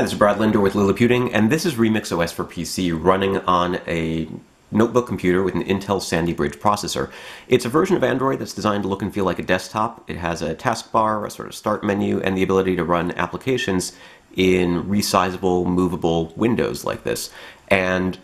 Hi, this is Brad Linder with Liliputing, and this is Remix OS for PC running on a notebook computer with an Intel Sandy Bridge processor. It's a version of Android that's designed to look and feel like a desktop. It has a taskbar, a sort of start menu, and the ability to run applications in resizable, movable windows like this. And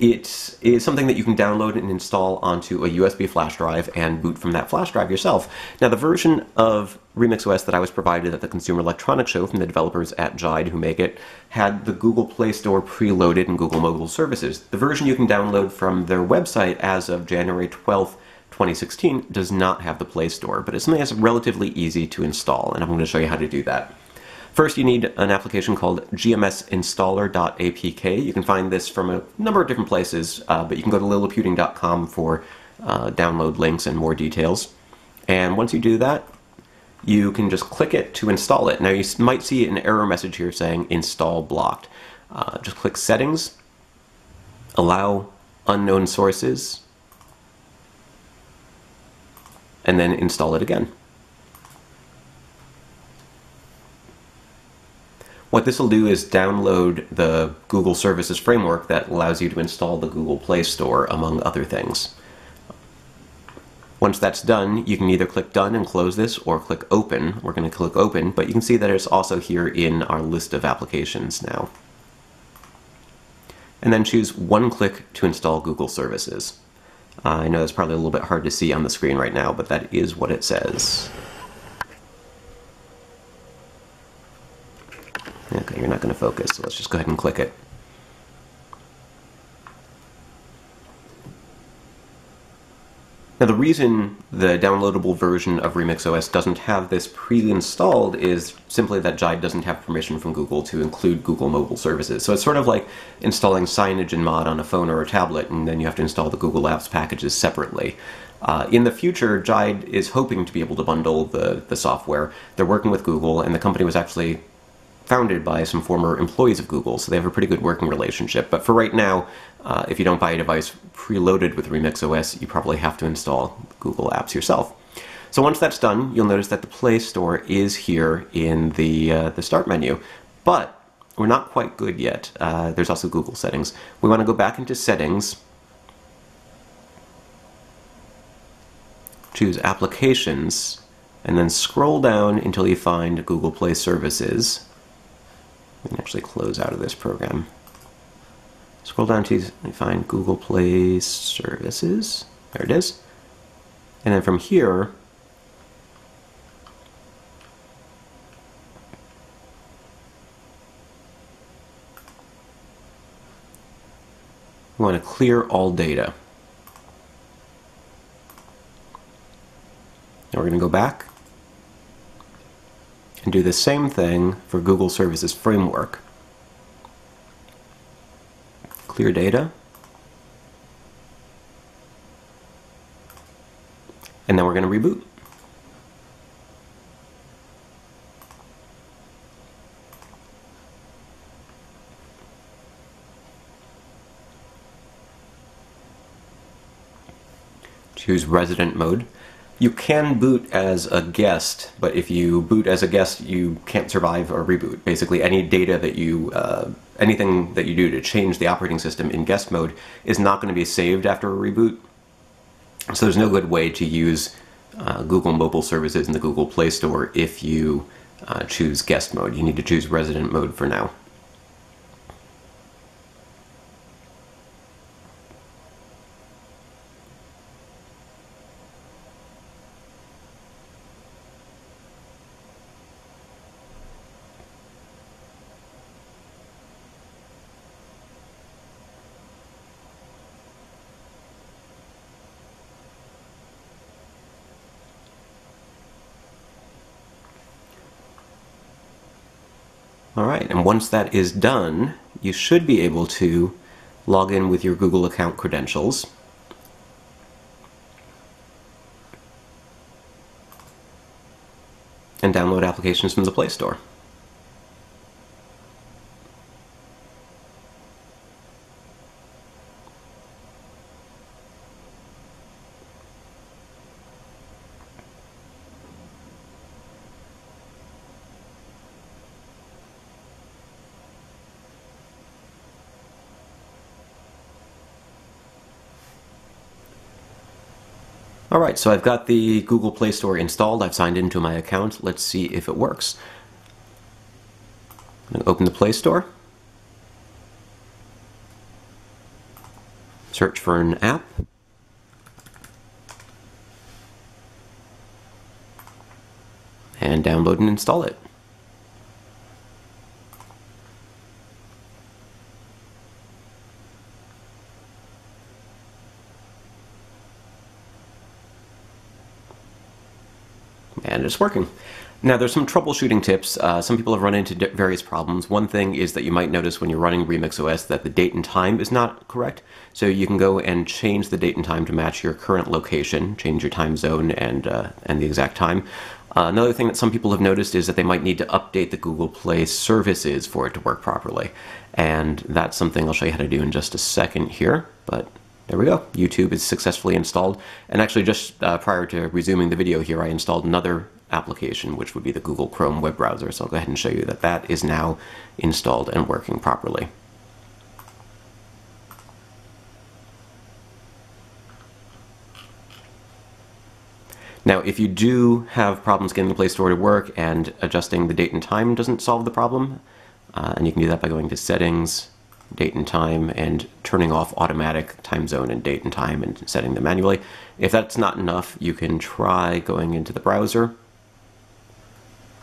it is something that you can download and install onto a USB flash drive and boot from that flash drive yourself. Now, the version of Remix OS that I was provided at the Consumer Electronics Show from the developers at Jide who make it had the Google Play Store preloaded in Google Mobile Services. The version you can download from their website as of January 12th, 2016 does not have the Play Store, but it's something that's relatively easy to install, and I'm going to show you how to do that. First, you need an application called gmsinstaller.apk. You can find this from a number of different places, uh, but you can go to liliputing.com for uh, download links and more details. And once you do that, you can just click it to install it. Now, you might see an error message here saying install blocked. Uh, just click settings, allow unknown sources, and then install it again. What this will do is download the Google Services Framework that allows you to install the Google Play Store, among other things. Once that's done, you can either click Done and close this, or click Open. We're going to click Open, but you can see that it's also here in our list of applications now. And then choose one click to install Google Services. Uh, I know that's probably a little bit hard to see on the screen right now, but that is what it says. You're not going to focus, so let's just go ahead and click it. Now the reason the downloadable version of Remix OS doesn't have this pre-installed is simply that Jide doesn't have permission from Google to include Google mobile services. So it's sort of like installing CyanogenMod on a phone or a tablet, and then you have to install the Google Apps packages separately. Uh, in the future, Jide is hoping to be able to bundle the, the software. They're working with Google, and the company was actually founded by some former employees of Google, so they have a pretty good working relationship. But for right now, uh, if you don't buy a device preloaded with Remix OS, you probably have to install Google Apps yourself. So once that's done, you'll notice that the Play Store is here in the, uh, the Start menu. But we're not quite good yet. Uh, there's also Google Settings. We want to go back into Settings, choose Applications, and then scroll down until you find Google Play Services. Can actually close out of this program. Scroll down to find Google Play Services. There it is. And then from here, we want to clear all data. Now we're going to go back and do the same thing for Google Services Framework. Clear data. And then we're going to reboot. Choose resident mode. You can boot as a guest, but if you boot as a guest, you can't survive a reboot. Basically, any data that you, uh, anything that you do to change the operating system in guest mode is not going to be saved after a reboot. So there's no good way to use uh, Google mobile services in the Google Play Store if you uh, choose guest mode. You need to choose resident mode for now. All right, and once that is done, you should be able to log in with your Google account credentials. and download applications from the Play Store. All right, so I've got the Google Play Store installed. I've signed into my account. Let's see if it works. I'm going to open the Play Store. Search for an app. And download and install it. And it's working. Now, there's some troubleshooting tips. Uh, some people have run into various problems. One thing is that you might notice when you're running Remix OS that the date and time is not correct. So you can go and change the date and time to match your current location, change your time zone and, uh, and the exact time. Uh, another thing that some people have noticed is that they might need to update the Google Play services for it to work properly. And that's something I'll show you how to do in just a second here. But there we go. YouTube is successfully installed. And actually, just uh, prior to resuming the video here, I installed another application, which would be the Google Chrome web browser. So I'll go ahead and show you that that is now installed and working properly. Now, if you do have problems getting the Play Store to work and adjusting the date and time doesn't solve the problem, uh, and you can do that by going to Settings, date and time and turning off automatic time zone and date and time and setting them manually. If that's not enough, you can try going into the browser,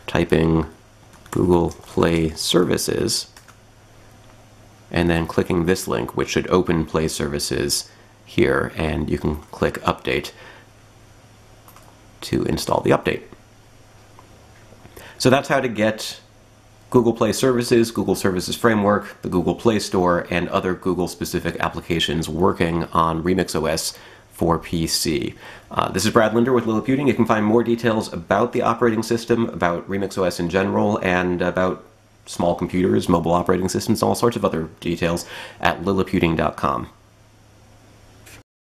typing Google Play Services, and then clicking this link, which should open Play Services here, and you can click Update to install the update. So that's how to get Google Play Services, Google Services Framework, the Google Play Store, and other Google specific applications working on Remix OS for PC. Uh, this is Brad Linder with Liliputing. You can find more details about the operating system, about Remix OS in general, and about small computers, mobile operating systems, all sorts of other details at liliputing.com.